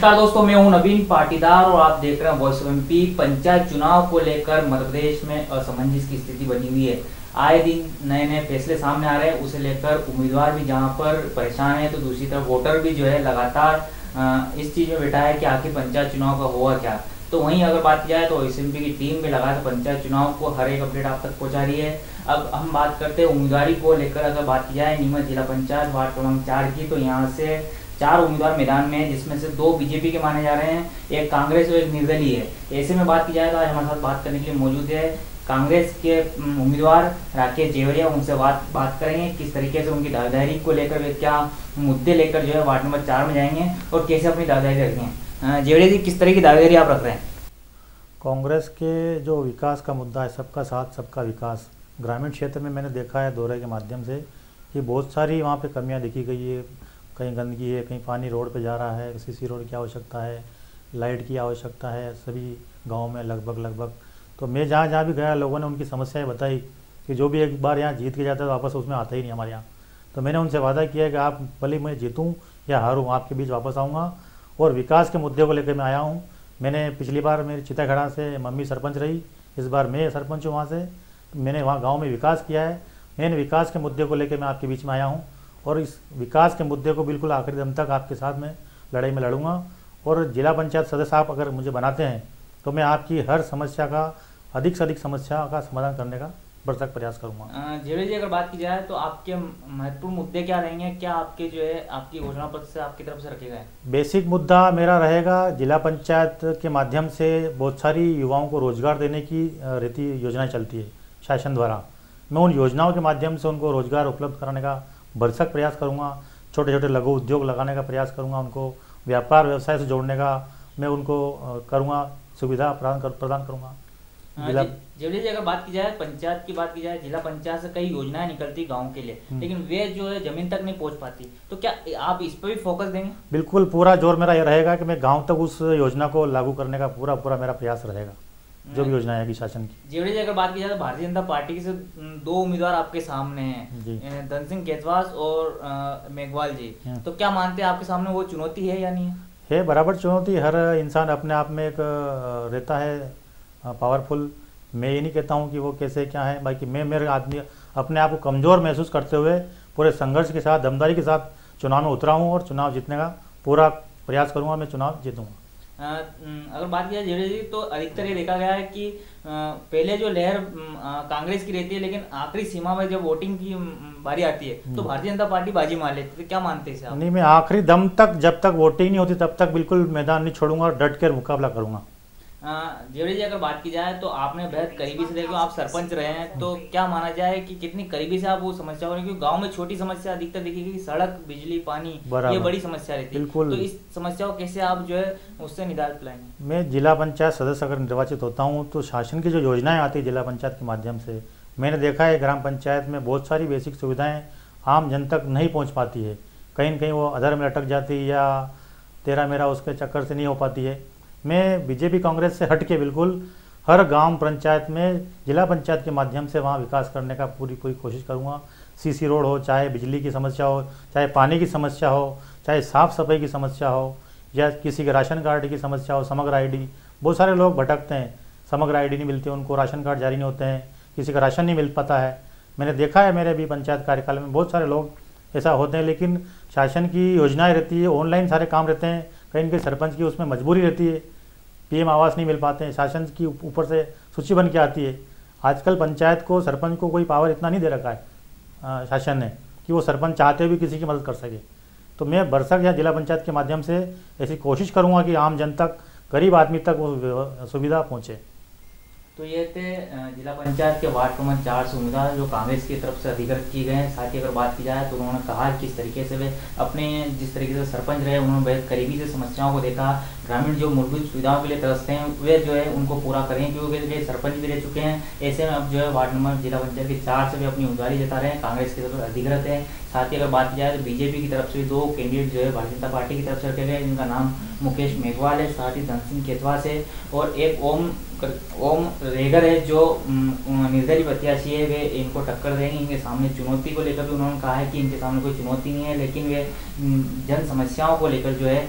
नमस्कार दोस्तों, मैं हूँ नवीन पाटीदार और आप देख रहे हैं वॉइस ऑफ़ एमपी पंचायत चुनाव को लेकर मध्य प्रदेश में असमंजस की स्थिति बनी हुई है। आए दिन नए नए फैसले सामने आ रहे हैं, उसे लेकर उम्मीदवार भी जहाँ पर परेशान है तो दूसरी तरफ़ वोटर भी जो है लगातार इस चीज़ में बैठा है कि आखिर पंचायत चुनाव का हुआ क्या। तो वहीं अगर बात की जाए तो एस की टीम भी लगातार पंचायत चुनाव को हर एक अपडेट आप तक पहुँचा रही है। अब हम बात करते हैं उम्मीदवारी को लेकर। अगर बात की जाए, नीमच जिला पंचायत वार्ड क्रमांक चार की तो यहाँ से चार उम्मीदवार मैदान में हैं, जिसमें से दो बीजेपी के माने जा रहे हैं, एक कांग्रेस और एक निर्दलीय है। ऐसे में बात की जाए तो आज हमारे साथ बात करने के लिए मौजूद है कांग्रेस के उम्मीदवार राकेश जेवरिया। उनसे बात बात करेंगे किस तरीके से उनकी दावेदारी को लेकर वे क्या मुद्दे लेकर जो है वार्ड नंबर चार में जाएँगे और कैसे अपनी दावेदारी रखेंगे जेवरिया जी, किस तरह की दावेदारी आप रख रहे हैं? कांग्रेस के जो विकास का मुद्दा है, सबका साथ, सबका विकास, ग्रामीण क्षेत्र में मैंने देखा है दौरे के माध्यम से कि बहुत सारी वहाँ पे कमियाँ देखी गई है। कहीं गंदगी है, कहीं पानी रोड पे जा रहा है, सीसी रोड की आवश्यकता है, लाइट की आवश्यकता है, सभी गाँव में लगभग लगभग। तो मैं जहाँ जहाँ भी गया, लोगों ने उनकी समस्याएँ बताई कि जो भी एक बार यहाँ जीत के जाता है तो वापस उसमें आता ही नहीं हमारे यहाँ। तो मैंने उनसे वादा किया कि आप भले मैं जीतूँ या हारूँ, आपके बीच वापस आऊँगा और विकास के मुद्दे को लेकर मैं आया हूँ। मैंने पिछली बार मेरी चिताखड़ा से मम्मी सरपंच रही, इस बार मैं सरपंच हूँ वहाँ से। मैंने वहाँ गाँव में विकास किया है। मैंने विकास के मुद्दे को लेकर मैं आपके बीच में आया हूँ। और इस विकास के मुद्दे को बिल्कुल आखिरी दम तक आपके साथ में लड़ाई में लड़ूँगा। और जिला पंचायत सदस्य आप अगर मुझे बनाते हैं तो मैं आपकी हर समस्या का अधिक से अधिक समस्या का समाधान करने का भरसक प्रयास करूँगा। जेड़े जी अगर बात की जाए तो आपके महत्वपूर्ण मुद्दे क्या रहेंगे? क्या आपके जो है आपकी घोषणा पत्र से आपकी तरफ़ से रखे गए? बेसिक मुद्दा मेरा रहेगा जिला पंचायत के माध्यम से बहुत सारी युवाओं को रोज़गार देने की रीति योजनाएँ चलती है शासन द्वारा। मैं उन योजनाओं के माध्यम से उनको रोज़गार उपलब्ध कराने का भरसक प्रयास करूँगा छोटे छोटे लघु उद्योग लगाने का प्रयास करूँगा उनको व्यापार व्यवसाय से जोड़ने का मैं उनको करूँगा सुविधा प्रदान कर प्रदान करूँगा। जिला जी अगर बात की जाए पंचायत की बात की जाए जिला पंचायत से कई योजनाएँ निकलती गाँव के लिए हम्म। लेकिन वे जो है ज़मीन तक नहीं पहुँच पाती। तो क्या आप इस पर भी फोकस देंगे? बिल्कुल पूरा ज़ोर मेरा ये रहेगा कि मैं गाँव तक उस योजना को लागू करने का पूरा पूरा मेरा प्रयास रहेगा। जो भी योजना है शासन की। जेवड़ी जी अगर बात की जाए तो भारतीय जनता पार्टी से दो उम्मीदवार आपके सामने हैं धन सिंह केतवास और मेघवाल जी। हाँ। तो क्या मानते हैं आपके सामने वो चुनौती है या नहीं है? बराबर चुनौती हर इंसान अपने आप में एक रहता है पावरफुल मैं ये नहीं कहता हूँ कि वो कैसे क्या है बाकी मैं मेरे आदमी अपने आप को कमज़ोर महसूस करते हुए पूरे संघर्ष के साथ दमदारी के साथ चुनाव में उतरा हूँ और चुनाव जीतने का पूरा प्रयास करूँगा मैं चुनाव जीतूँगा। अगर बात किया जाए जी तो अधिकतर ये देखा गया है कि पहले जो लहर कांग्रेस की रहती है लेकिन आखिरी सीमा में जब वोटिंग की बारी आती है तो हम्म। भारतीय जनता पार्टी बाजी मार लेती है क्या मानते हैं नहीं मैं आखिरी दम तक जब तक वोटिंग नहीं होती तब तक बिल्कुल मैदान नहीं छोड़ूँगा और डट कर मुकाबला करूँगा जेवड़ी जी अगर बात की जाए तो आपने बेहद करीबी से देखो आप सरपंच रहे हैं तो क्या माना जाए कि कितनी करीबी से आप वो समस्या हो रही क्योंकि गाँव में छोटी समस्या अधिकतर देखिए सड़क बिजली पानी ये बड़ी समस्या रहती है। तो इस समस्या को कैसे आप जो है उससे निदान लाएँगे मैं जिला पंचायत सदस्य अगर निर्वाचित होता हूँ तो शासन की जो योजनाएँ आती है जिला पंचायत के माध्यम से मैंने देखा है ग्राम पंचायत में बहुत सारी बेसिक सुविधाएँ आम जन तक नहीं पहुँच पाती है। कहीं न कहीं वो अधर में अटक जाती है या तेरा मेरा उसके चक्कर से नहीं हो पाती है। मैं बीजेपी कांग्रेस से हट के बिल्कुल हर गाँव पंचायत में, जिला पंचायत के माध्यम से वहाँ विकास करने का पूरी पूरी कोशिश करूँगा। सीसी रोड हो, चाहे बिजली की समस्या हो, चाहे पानी की समस्या हो, चाहे साफ़ सफ़ाई की समस्या हो, या किसी के राशन कार्ड की समस्या हो, समग्र आईडी, बहुत सारे लोग भटकते हैं। समग्र आईडी नहीं मिलती, उनको राशन कार्ड जारी नहीं होते हैं, किसी का राशन नहीं मिल पाता है। मैंने देखा है मेरे भी पंचायत कार्यकाल में, बहुत सारे लोग ऐसा होते हैं, लेकिन शासन की योजनाएँ रहती है, ऑनलाइन सारे काम रहते हैं कहीं ना कहीं सरपंच की उसमें मजबूरी रहती है। पीएम आवास नहीं मिल पाते हैं, शासन की ऊपर से सूची बन के आती है। आजकल पंचायत को, सरपंच को कोई पावर इतना नहीं दे रखा है शासन ने, कि वो सरपंच चाहते हुए किसी की मदद कर सके। तो मैं बरसक या जिला पंचायत के माध्यम से ऐसी कोशिश करूँगा कि आम जन तक गरीब आदमी तक वो सुविधा पहुँचे। तो ये थे जिला पंचायत के वार्ड क्रमांक चार से उम्मीदवार जो कांग्रेस की तरफ़ से अधिकृत किए गए हैं। साथ ही अगर बात की जाए तो उन्होंने कहा किस तरीके से वे अपने जिस तरीके से सरपंच रहे, उन्होंने बेहद करीबी से समस्याओं को देखा। ग्रामीण जो मूलभूत सुविधाओं के लिए तरसते हैं, वे जो है उनको पूरा करें, क्योंकि वे सरपंच भी रह चुके हैं। ऐसे में अब जो है वार्ड नंबर जिला पंचायत के चार से भी अपनी उम्मीदवारी जता रहे हैं कांग्रेस की तरफ़ अधिकृत है। साथ ही अगर बात की जाए तो बीजेपी की तरफ़ से दो कैंडिडेट जो है भारतीय जनता पार्टी की तरफ़ से रखे गए जिनका नाम मुकेश मेघवाल है, साथ ही धन सिंह केतवा से, और एक ओम ओम रेगर है जो निर्दलीय प्रत्याशी है, वे इनको टक्कर देंगे, इनके सामने चुनौती को लेकर भी उन्होंने कहा है कि इनके सामने कोई चुनौती नहीं है, लेकिन वे जन समस्याओं को लेकर जो है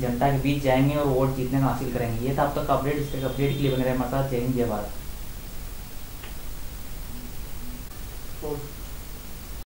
जनता के बीच जाएँगे और वोट जीतने का हासिल करेंगे। ये था अब तक अपडेट इस अपडेट के लिए बने रहे। हमारे साथ जय हिंद, जय भारत।